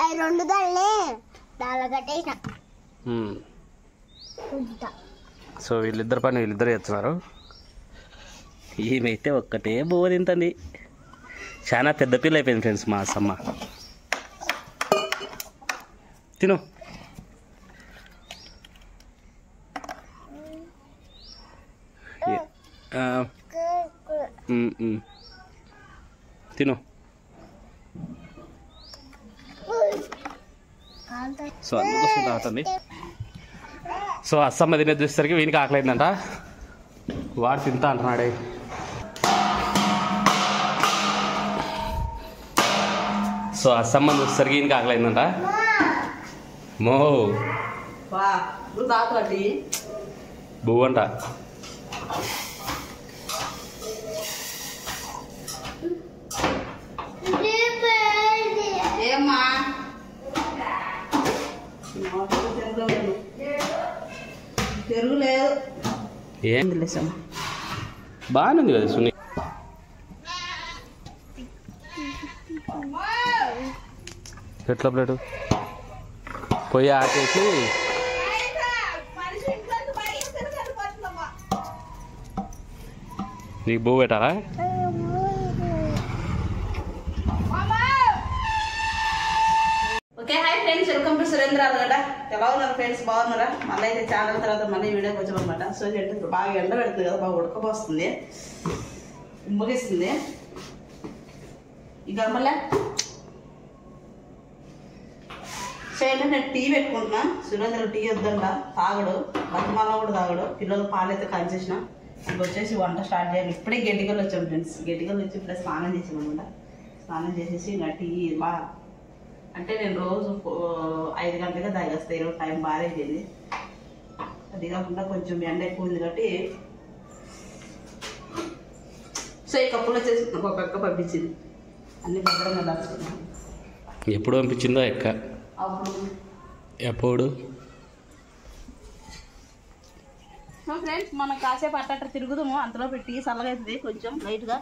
అవి రెండు ఉమ్. ఉంచుతా సో వీళ్ళిద్దరు పని వీళ్ళిద్దరు చేస్తున్నారు. ఈమెయితే ఒక్కటే తింటుంది చాలా పెద్ద పిల్ల అయిపోయింది ఫ్రెండ్స్ మా అసమ్మ. తిను. తిను. సో అందుకోసం తాగుతుంది సో అస్సమ్మ తినే చూసేసరికి వీనికి ఆకలేదంట. వాడు తింటా అంటున్నాడే. సో అస్సమ్మ చూసేసరికి ఈయనకి ఆకలేదంట. మో. వా నువ్వు తాకటి బువ్వు అంట ఏమ్మా బాగానే ఉంది కదా సునీ ఎట్లా ప్లేటు పొయ్యి ఆకేసి నీకు బువ్వు పెట్టాలా? Okay hi friends welcome to Surendra ఎలా ఉన్నారు ఫ్రెండ్స్? బాగున్నారా? మళ్ళీ అయితే ఛానల్ తర్వాత మళ్ళీ వీడియోకి వచ్చాం అనమాట సో ఏంటంటే ఇప్పుడు బాగా ఎండ పెడుతుంది కదా బాగా ఉడకపోస్తుంది. ముగిస్తుంది ఇక మళ్ళీ సో ఏంటంటే నేను టీ పెట్టుకుంటున్నా. సురేంద్ర టీ వద్దంట తాగడు. బతిమాల కూడా తాగడు. పిల్లలు పాలు అయితే కాల్చేసిన ఇప్పుడు వచ్చేసి వంట స్టార్ట్ చేయాలి. ఇప్పుడే గడ్డిగలు వచ్చాం ఫ్రెండ్స్. గడ్డిగలు వచ్చి ఇప్పుడే స్నానం చేసాం అనమాట స్నానం చేసేసి ఇంకా టీ బాగా అంటే నేను రోజు ఐదు గంటలకే తాగేస్తాను ఈరోజు టైం బాగా అయిపోయింది. అది కాకుండా కొంచెం ఎండ ఎక్కువ ఉంది కాబట్టి సో ఈ కప్పులో వచ్చేసి నాకు ఒక అక్క పంపించింది. అన్ని భద్రంగా దాచుకున్నాను ఎప్పుడు పంపించిందో ఎక్క అప్పుడు. ఎప్పుడు? సో ఫ్రెండ్స్ మనం కాసేపు అట్ట తిరుగుదాము. అంతలో పెట్టి చల్లగా అవుతుంది కొంచెం లైట్గా.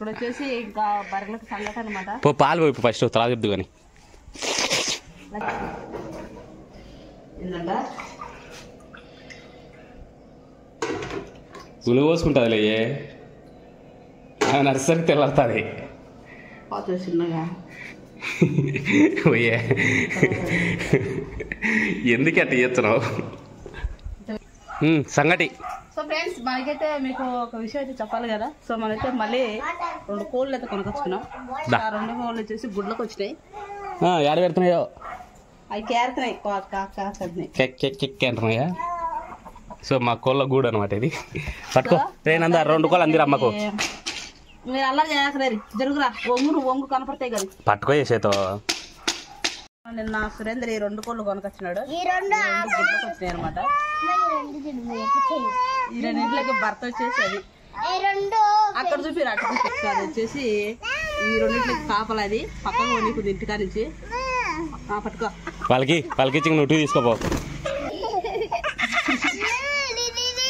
ఇప్పుడు వచ్చేసి ఇంకా బర్రెలకు అనమాట పో పాలు పోయి ఫస్ట్ తర్వాత చెప్దు కానీ. ఉలువ పోసుకుంటుంది లేయే నర్సరీ తెల్లారుతుంది పాత చిన్నగా. పోయే ఎందుకు అట్ట చేస్తున్నావు? సంగటి. సో ఫ్రెండ్స్ మనకైతే మీకు ఒక విషయం అయితే చెప్పాలి కదా. సో మనైతే మళ్ళీ రెండు కోళ్ళు అయితే కొనుకొచ్చుకున్నాం. ఆ రెండు కోళ్ళు వచ్చేసి గుడ్లకు వచ్చినాయి. ఏడ పెడుతున్నాయో? అవి కేరుతున్నాయి సో మా కోళ్ళ గూడు అనమాట ఇది. పట్టుకో. రెండు కోళ్ళు అందిరా అమ్మకు. మీరు అలా చేయకరేరి జరుగురా. ఒంగు నువ్వు ఒంగు కనపడతాయి కదా పట్టుకో చేసేతో. నిన్న సురేంద్ర ఈ రెండు కోళ్ళు కొనుకొచ్చినాడు. ఈ రెండు గుడ్లకు వచ్చినాయి అనమాట ఈ రెండు తిరుగు, ఎక్కువ చెయ్యి. ఈ రెండింటికి భర్త వచ్చేసి అది ఈ రెండు అక్కడ చూపి అటు చూపి. అది వచ్చేసి ఈ రెండింటికి కాపలా అది. పక్కన ఇంటికా నుంచి. ఆ, పట్టుకో. వాళ్ళకి ఇచ్చి నువ్వు తీసుకోపో ఫ్రెండ్స్ ఈ కోళ్ళు ఏంటంటే ఊరికి వెళ్ళిపోతున్నాయి. కానీ రా అందరికి చెప్పకూడదు ఆ కోడి గుడ్డు పట్టింది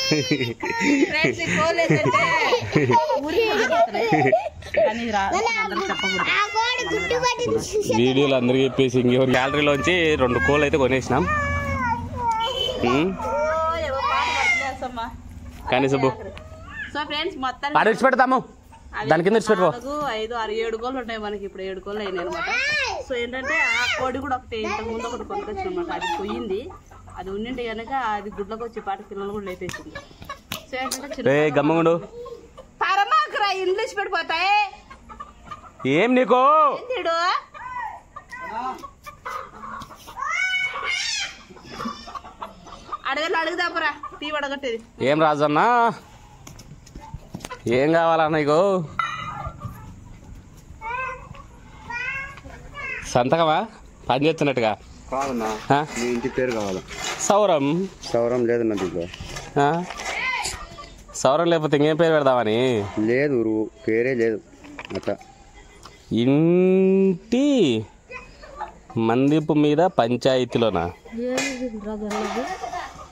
వీడియోలు అందరికీ చెప్పేసి ఇంకెవరు గ్యాలరీలోంచి రెండు కోళ్ళు అయితే కొనేసినాం. కానీ సుబ్బు సో ఫ్రెండ్స్ మొత్తం పాడ విడిచిపెడతాము. దాని కింద ఐదు ఆరు ఏడు కోళ్ళు ఉంటాయి మనకి. ఇప్పుడు ఏడు కోళ్ళు అయినాయి అనమాట సో ఏంటంటే ఆ కోడి కూడా ఒకటి ఇంతకు ముందు ఒకటి కొనుకొచ్చిన అనమాట అది పోయింది అది ఉండింటే కనుక అది గుడ్లకు వచ్చి పాట పిల్లలు కూడా లేపేసింది. సో ఏంటంటే గమ్మగుండు. పరమాకరా ఇంగ్లీష్ పడిపోతాయి. ఏం నీకు? ఏంటిడు అడగలు అడుగుదాపరా టీ అడగట్టేది ఏం రాజన్నా? ఏం కావాలా నీకు? సంతకమా? పని చేస్తున్నట్టుగా? మీ ఇంటి పేరు కావాలా? సౌరం? సౌరం లేదన్నా దీంట్లో ఆ? సౌరం లేకపోతే ఇంకేం పేరు పెడదామని? లేదు పేరే లేదు. అట్లా ఇంటి మందిపు మీద పంచాయతీలోనా?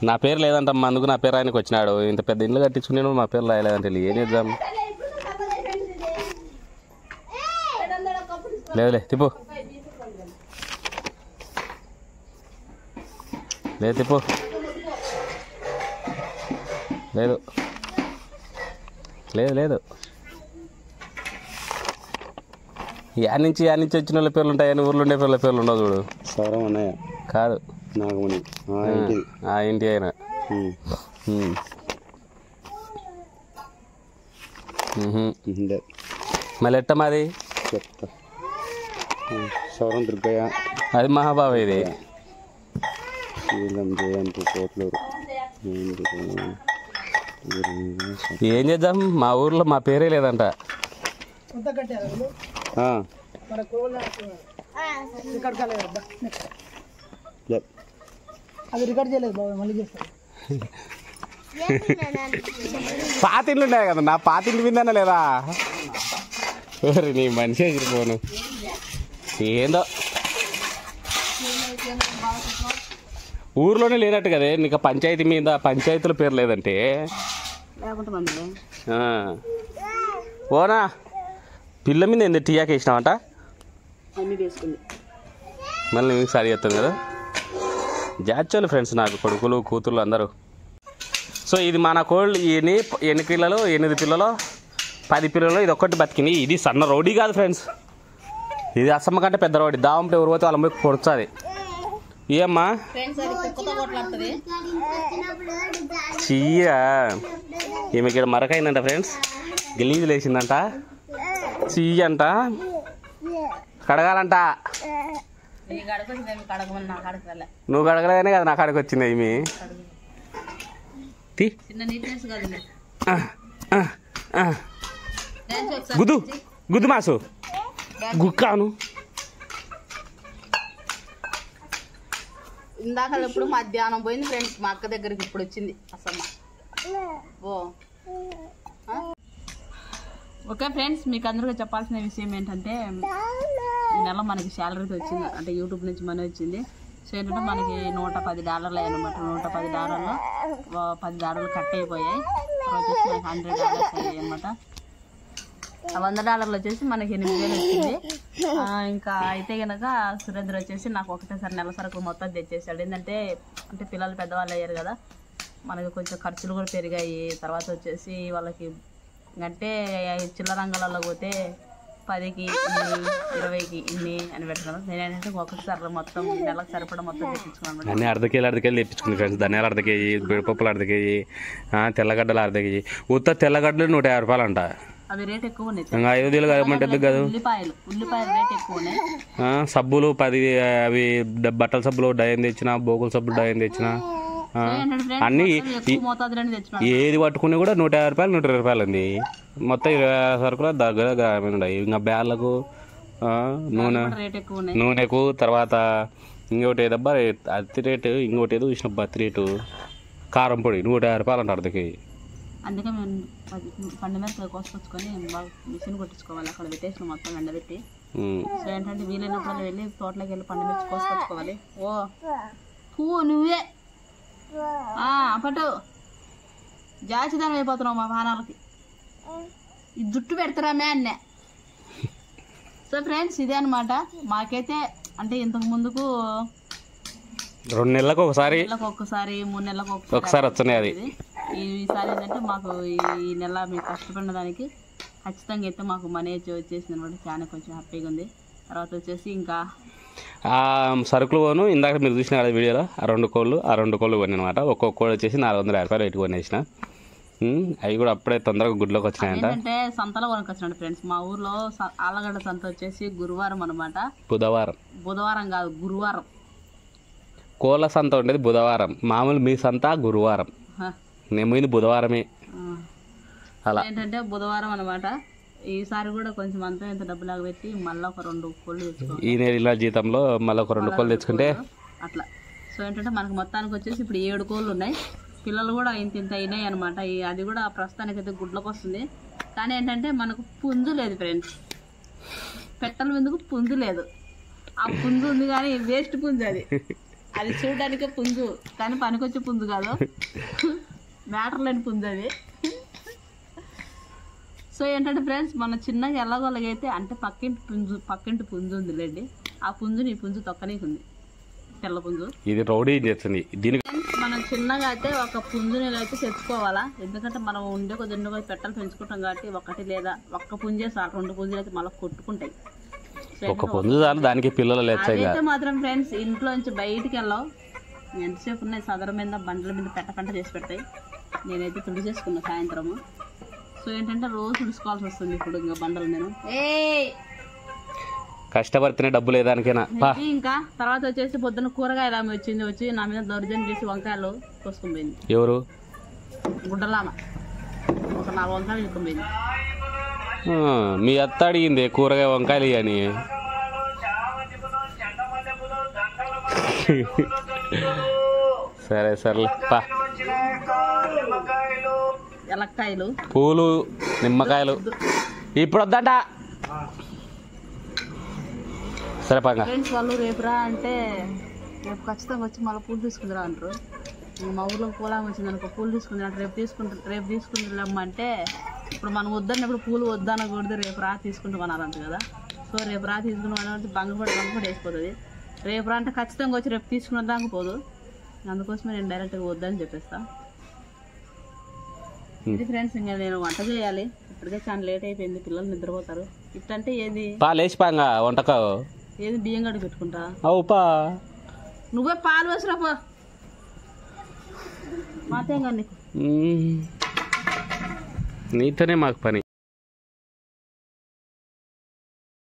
నా పేరు లేదంటమ్మా అందుకు నా పేరు ఆయనకు వచ్చినాడు. ఇంత పెద్ద ఇల్లు కట్టించుకుని మా పేరు రాయలేదంటే ఏం చేద్దాం? లేదులే తిప్పు. లేదు తిప్పు. లేదు. లేదు లేదు. యా నుంచి యా నుంచి వచ్చిన వాళ్ళ పేర్లు ఉంటాయని ఊర్లో ఉండే పిల్లల పేర్లు ఉండవు చూడు. సౌరం అన్నయ్య. కాదు. నాగమణి. ఆ, ఇంటి. లేదు మళ్ళీ ఎట్ట మాది? చెప్తా. సౌరం దుర్గయ్య. అది మహాబాబు ఇది. కోట్లూరు ఏం చేద్దాం? మా ఊర్లో మా పేరే లేదంట. అది రికార్డ్ చేయలేదు బాబు మళ్ళీ చేస్తాను పాత ఇల్లు ఉన్నాయి కదా నా పాత ఇల్లు విందన్న లేదా నీ మనిషి ఎగిరిపోను. ఏందో? ఊర్లోనే లేనట్టు కదే. నీకు పంచాయతీ మీద పంచాయతీల పేరు లేదంటే. ఓనా పిల్ల మీద ఎందుకు టీయాకి వేసినావంట మళ్ళీ నీకు సరి చేస్తాను కదా. జాచోళ్ళు ఫ్రెండ్స్ నాకు కొడుకులు కూతుర్లు అందరూ. సో ఇది మన కోళ్ళు ఎన్ని ఎన్ని పిల్లలు ఎనిమిది పిల్లలు పది పిల్లలు ఇది ఒక్కటి బతికింది. ఇది సన్న రౌడీ కాదు ఫ్రెండ్స్. ఇది అసమ్మ కంటే పెద్ద రౌడీ. దావంటే ఎవరు పోతే వాళ్ళ మీద పొడుస్తుంది ఏమ్మా? చీయ ఈమె ఇక్కడ మరకైందంట ఫ్రెండ్స్. గలీజు లేచిందంట. చీయ అంట. కడగాలంట. నువ్వు కడగలేదనే కదా నా కాడికి వచ్చింది ఒకసారి గుద్దు గుద్దు మాసు. గుక్కాను. ఇందాక ఎప్పుడు మధ్యాహ్నం పోయింది ఫ్రెండ్స్. మా అక్క దగ్గరికి ఇప్పుడు వచ్చింది. అసమ్మ ఓ. ఓకే ఫ్రెండ్స్ మీకు అందరికీ చెప్పాల్సిన విషయం ఏంటంటే ఈ నెల మనకి శాలరీ వచ్చింది అంటే యూట్యూబ్ నుంచి మనీ వచ్చింది. సో ఏంటంటే మనకి నూట పది డాలర్లు అయ్యాయన్నమాట. నూట పది డాలర్లు పది డాలర్లు కట్ అయిపోయాయి. వచ్చేసి హండ్రెడ్ డాలర్స్ అయ్యాయి అనమాట వంద డాలర్లు వచ్చేసి మనకి ఎనిమిది వేలు వచ్చింది. ఇంకా అయితే కనుక సురేంద్ర వచ్చేసి నాకు ఒకటేసారి నెల సరుకులు మొత్తం తెచ్చేసాడు. ఏంటంటే అంటే పిల్లలు పెద్దవాళ్ళు అయ్యారు కదా మనకి కొంచెం ఖర్చులు కూడా పెరిగాయి. తర్వాత వచ్చేసి వాళ్ళకి అంటే చిల్లర రంగాలలో పోతే పదికి ఇన్ని ఇరవైకి ఇన్ని అని పెడతాను నేనేంటంటే ఒక్కసారి మొత్తం నెలకు సరిపడా మొత్తం తెప్పించుకున్నాను అన్నీ అర్ధకేలు అర్ధకేలు తెప్పించుకుంది ఫ్రెండ్స్. ధనియాలు అర్ధకేయి బిడపప్పులు అర్ధకేయి ఆ, తెల్లగడ్డలు అర్ధకేయి. ఉత్త తెల్లగడ్డలు నూట యాభై రూపాయలు అంట అవి రేట్ ఎక్కువ ఉన్నాయి. ఇంకా ఐదు వేలు ఎందుకు కాదు? ఉల్లిపాయలు. ఉల్లిపాయలు రేట్ ఎక్కువ సబ్బులు పది అవి బట్టల సబ్బులు డయం తెచ్చిన బోకుల సబ్బులు డయం తెచ్చిన అన్నీ ఏది పట్టుకుని కూడా నూట యాభై రూపాయలు నూట ఇరవై రూపాయలు ఉంది మొత్తం ఇరవై సరుకులు దగ్గర ఉన్నాయి. ఇంకా బ్యాళ్ళకు నూనె నూనెకు తర్వాత ఇంకోటి ఏదబ్బా అత్తి రేటు ఇంకోటి ఏదో చూసిన బత్తి రేటు. కారం పొడి నూట యాభై రూపాయలు అంట అర్ధకి అందుకే మేము పండు మీద కోసుకొచ్చుకొని బాగా మిషన్ కొట్టించుకోవాలి. అక్కడ పెట్టేసిన మొత్తం ఎండబెట్టి. సో ఏంటంటే వీలైనప్పుడు వెళ్ళి తోటలోకి వెళ్ళి పండు మిర్చి కోసుకొచ్చుకోవాలి. ఓ పువ్వు నువ్వే. ఆ, పట్టు. జాచిదానం అయిపోతున్నావు మా వాహనాలకి ఈ జుట్టు పెడతారా మే అన్నే. సో ఫ్రెండ్స్ ఇదే అనమాట మాకైతే అంటే ఇంతకు ముందుకు రెండు నెలలకు ఒకసారి. ఒక్కసారి మూడు నెలలకు ఒకసారి వస్తున్నాయి అది. ఇది. ఈసారి ఏంటంటే మాకు ఈ నెల మేము కష్టపడిన దానికి ఖచ్చితంగా అయితే మాకు మనీ వచ్చి వచ్చేసింది అనమాట చాలా కొంచెం హ్యాపీగా ఉంది. తర్వాత వచ్చేసి ఇంకా ఆ సరుకులు పోను ఇందాక మీరు చూసిన కదా వీడియోలో ఆ రెండు కోళ్ళు ఆ రెండు కోళ్ళు కొని అనమాట ఒక్కొక్క కోళ్ళు వచ్చేసి నాలుగు వందల యాభై రూపాయలు పెట్టి కొనేసిన. అవి కూడా అప్పుడే తొందరగా గుడ్లోకి వచ్చినాయంట. ఏంటంటే సంతలో కొనుకొచ్చినాడు ఫ్రెండ్స్ మా ఊర్లో ఆలగడ్డ సంత వచ్చేసి గురువారం అనమాట బుధవారం. బుధవారం కాదు గురువారం. కోళ్ళ సంత ఉండేది బుధవారం. మామూలు మీ సంత గురువారం. నేను పోయింది బుధవారమే. అలా. ఏంటంటే బుధవారం అనమాట ఈసారి కూడా కొంచెం అంతా ఇంత డబ్బులాగా పెట్టి మళ్ళీ ఒక రెండు కోళ్ళు తెచ్చుకోవాలి. ఈ నెల జీతంలో మళ్ళీ ఒక రెండు కోళ్ళు తెచ్చుకుంటే అట్లా. సో ఏంటంటే మనకు మొత్తానికి వచ్చేసి ఇప్పుడు ఏడు కోళ్ళు ఉన్నాయి. పిల్లలు కూడా ఇంత ఇంత అయినాయి అనమాట అది కూడా ప్రస్తుతానికి అయితే గుడ్లకు వస్తుంది. కానీ ఏంటంటే మనకు పుంజు లేదు ఫ్రెండ్స్ పెట్టల ఎందుకు? పుంజు లేదు. ఆ పుంజు ఉంది కానీ వేస్ట్ పుంజు అది. అది చూడడానికే పుంజు. కానీ పనికొచ్చే పుంజు కాదు. మ్యాటర్ లేని పుంజు అది. సో ఏంటంటే ఫ్రెండ్స్ మన చిన్నగా ఎలాగోలాగైతే అంటే పక్కింటి పుంజు పక్కింటి పుంజు ఉంది లేండి ఆ పుంజుని ఈ పుంజు తొక్కనీకుంది. తెల్ల పుంజు. ఇది రౌడీ చేస్తుంది. దీనికి మనం చిన్నగా అయితే ఒక పుంజుని అయితే తెచ్చుకోవాలా? ఎందుకంటే మనం ఉండే కొద్ది ఉండే కొద్ది పెట్టలు పెంచుకుంటాం కాబట్టి ఒకటి లేదా ఒక్క పుంజే చాలు. రెండు పుంజులు అయితే మళ్ళీ కొట్టుకుంటాయి. ఒక పొందు చాలు దానికి పిల్లలు లేచాయి అదైతే మాత్రం ఫ్రెండ్స్ ఇంట్లో నుంచి బయటికి వెళ్ళాం ఎంతసేపు ఉన్నాయి? సదర మీద బండ్ల మీద పెట్ట పంట చేసి పెడతాయి. నేనైతే తుడి చేసుకున్నా సాయంత్రము. సో ఏంటంటే రోజు తుడుచుకోవాల్సి వస్తుంది ఇప్పుడు ఇంకా బండలు నేను. ఏ కష్టపడితేనే డబ్బు లేదానికైనా. ఇంకా తర్వాత వచ్చేసి పొద్దున్న కూరగాయలు ఆమె వచ్చింది వచ్చి నా మీద దౌర్జన్యం చేసి వంకాయలు కోసుకొని పోయింది. ఎవరు? గుడ్డలామ. ఒక నాలుగు వంకాయలు తీసుకొని పోయింది. ఆ, మీ అత్త అడిగింది కూరగాయ వంకాయలు ఇయ్యని. సరే సర్లే పా. ఎలక్కాయలు. పూలు నిమ్మకాయలు. ఇప్పుడు వద్దంట సరే పంగా ఫ్రెండ్స్ వాళ్ళు రేపు రా అంటే రేపు ఖచ్చితంగా వచ్చి మళ్ళీ పూలు తీసుకుందిరా అంటారు. మా ఊర్లో పూలం వచ్చింది అనుకో పూలు తీసుకుంది అంటే రేపు తీసుకుంటారు రేపు తీసుకుంటాం అంటే ఇప్పుడు మనం వద్దన్నప్పుడు పూలు వద్దనకూడదు రేపు రా తీసుకుంటామన్నారంట కదా. సో రేపు రా తీసుకుంటాం బంగపడి బంగపడి వేసిపోతుంది. రేపు రా అంటే ఖచ్చితంగా వచ్చి రేపు తీసుకున్న దాకా పోదు. అందుకోసమే నేను డైరెక్ట్గా వద్దని చెప్పేస్తా. ఇది ఫ్రెండ్స్ ఇంకా నేను వంట చేయాలి. ఇప్పటికే చాలా లేట్ అయిపోయింది. పిల్లలు నిద్రపోతారు. ఇట్టంటే ఏది? పా లేచి పాంగా వంటకా. ఏది బియ్యం గడి పెట్టుకుంటా? అవు పా నువ్వే పాలు వేసిరా పో. మాతేం కానీ మ్మ్. నీతోనే మాకు పని.